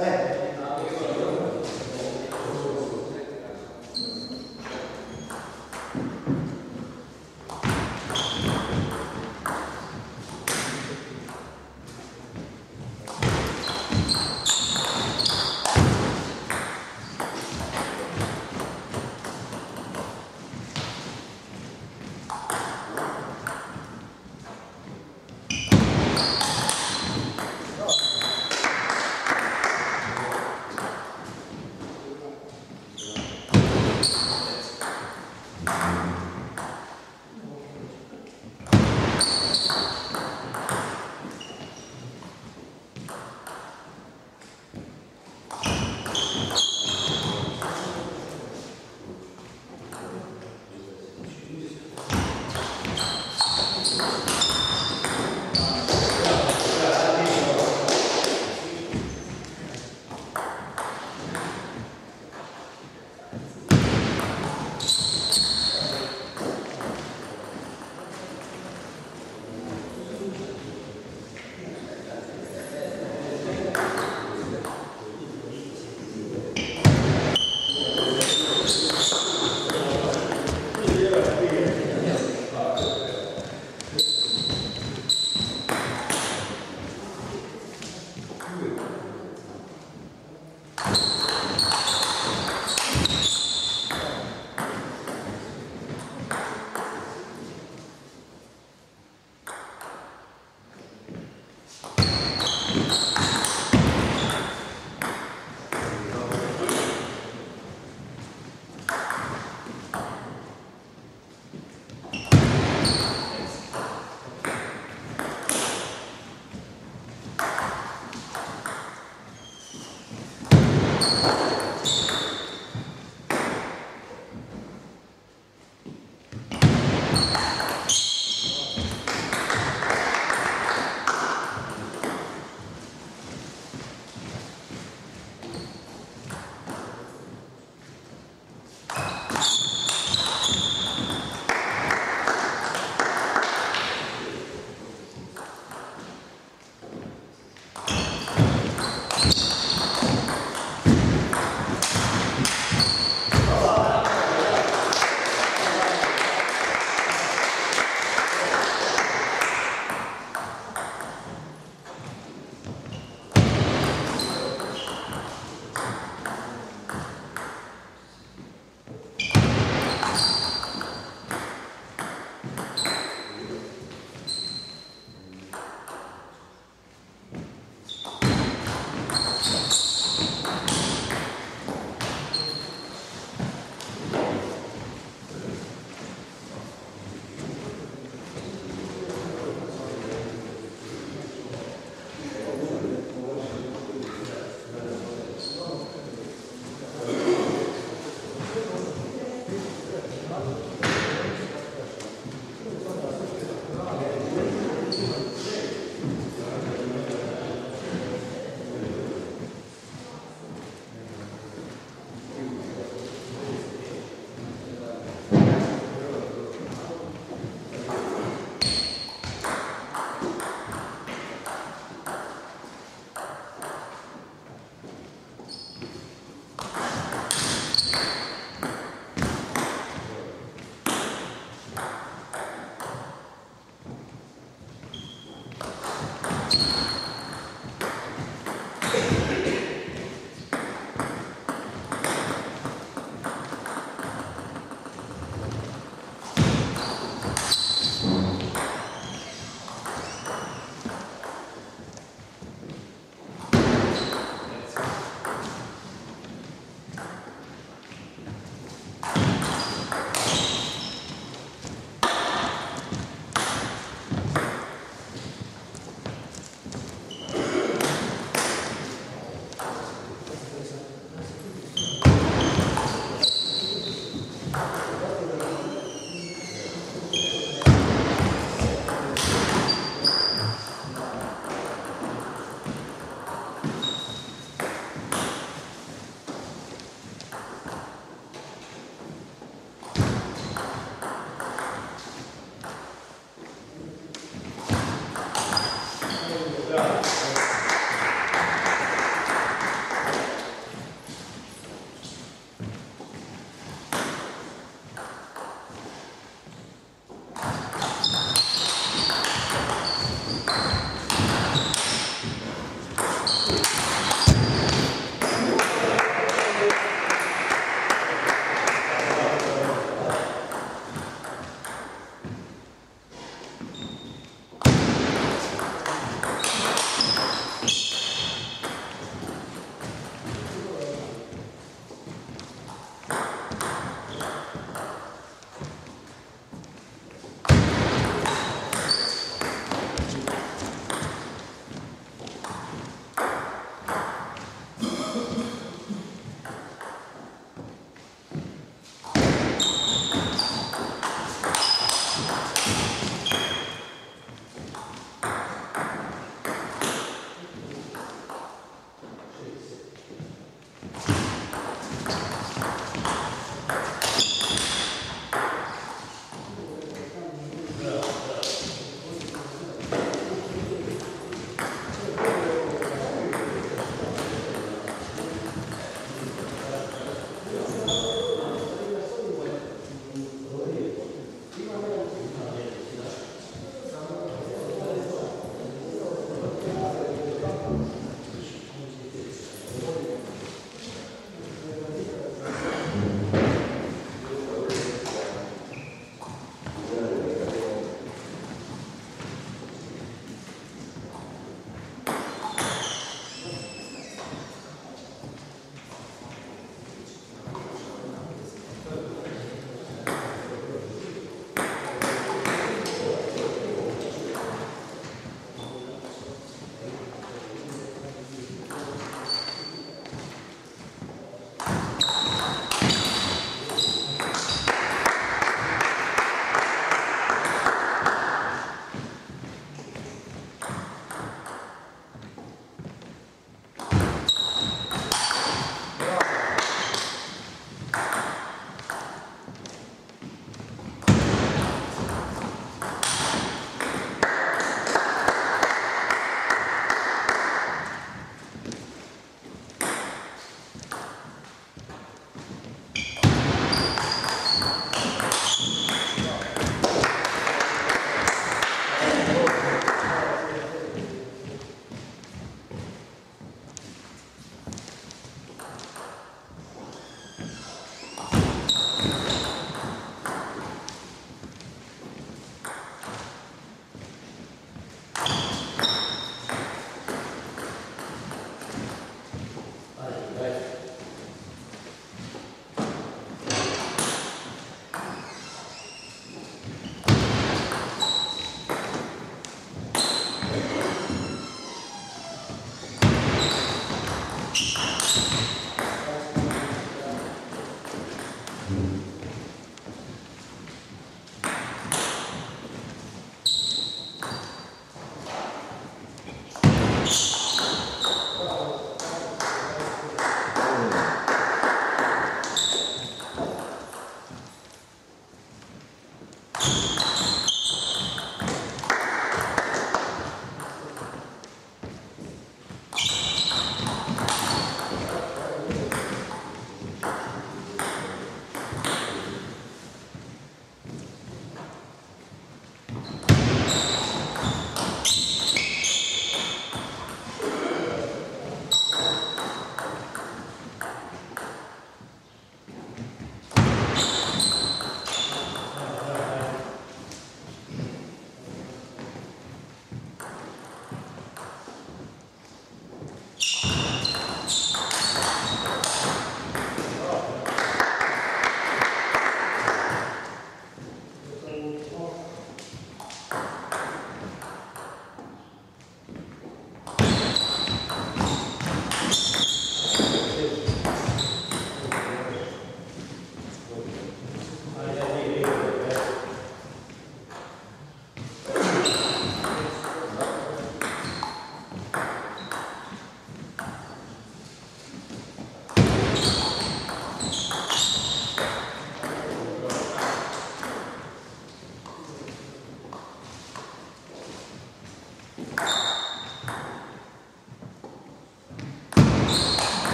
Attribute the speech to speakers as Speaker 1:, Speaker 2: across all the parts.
Speaker 1: Eh,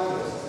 Speaker 1: pagas.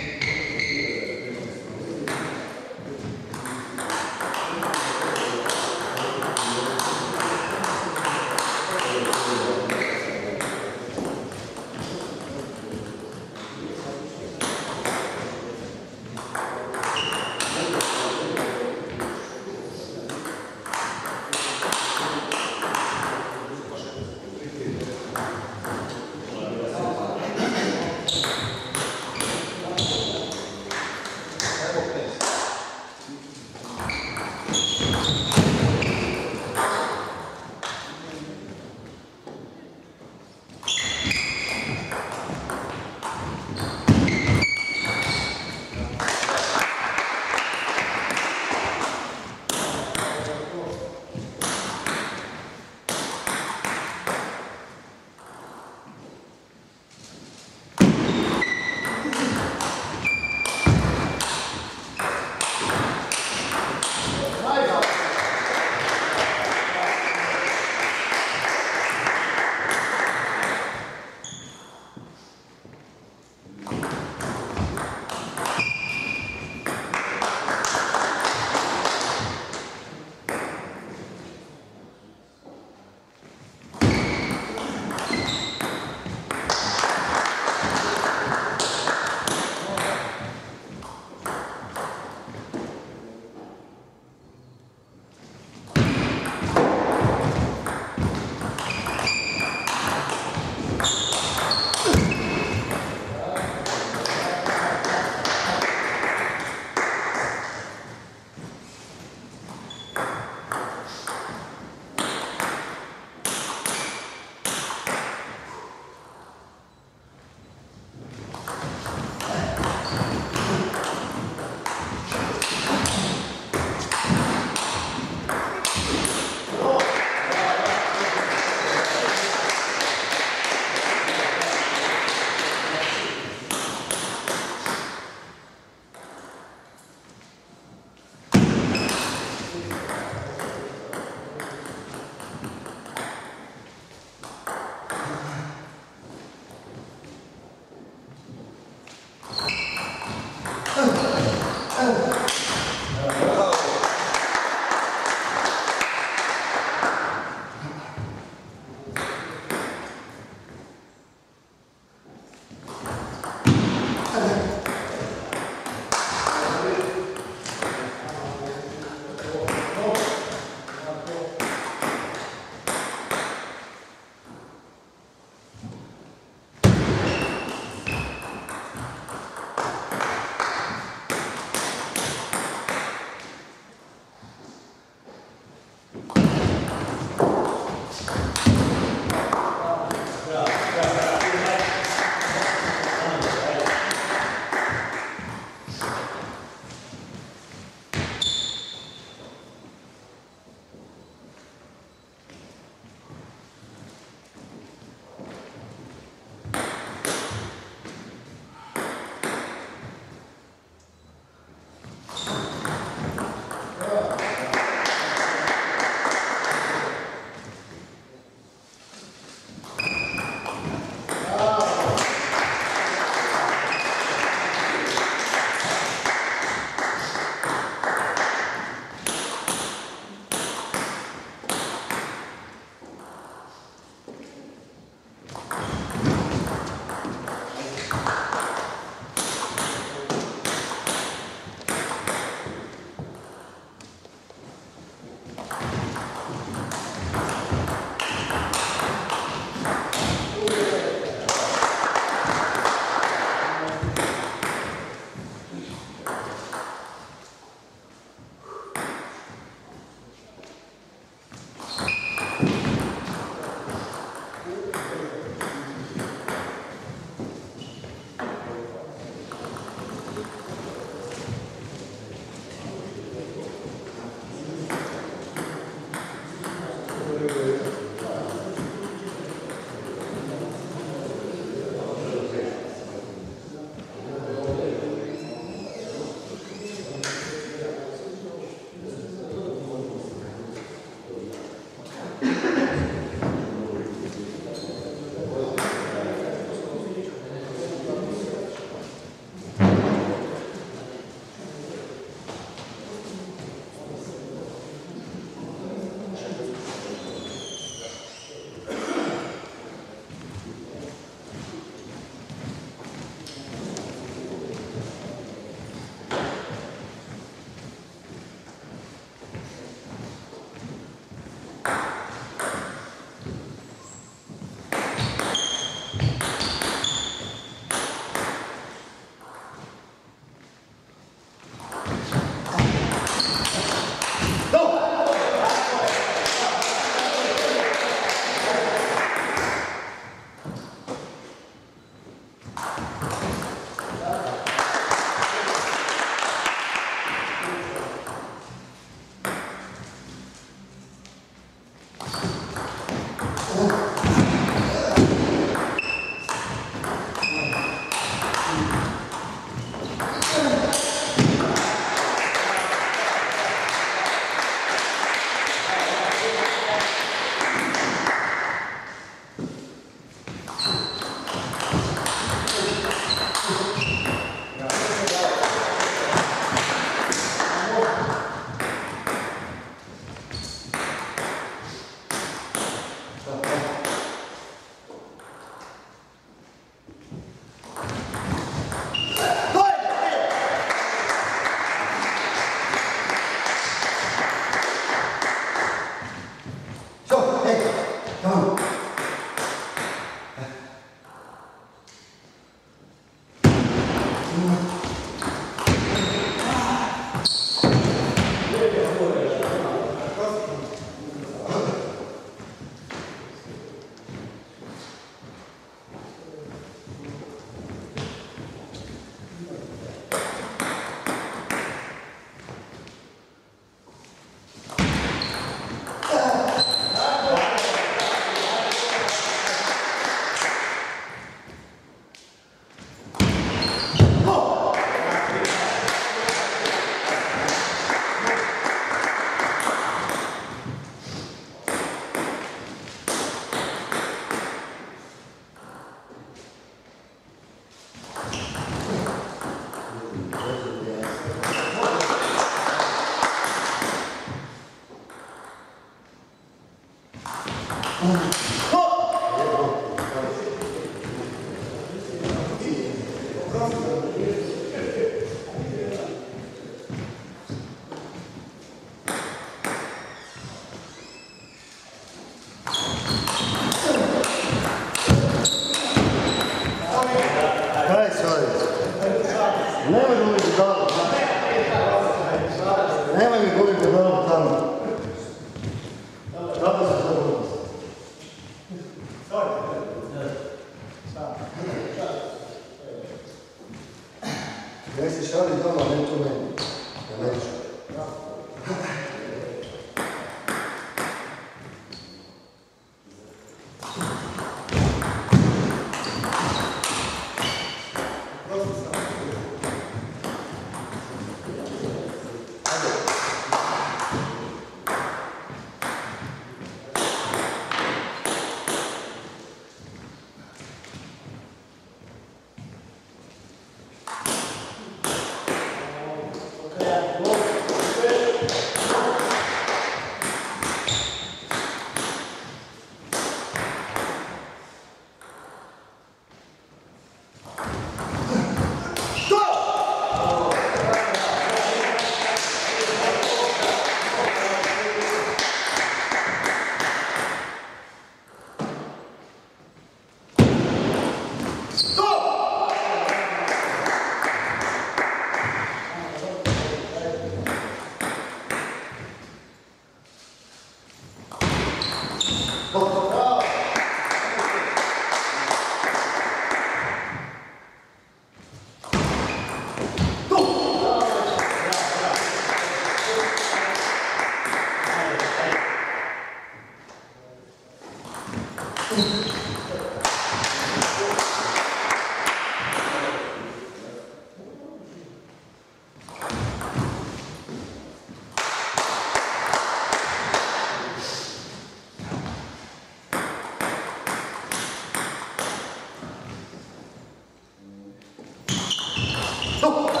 Speaker 1: 走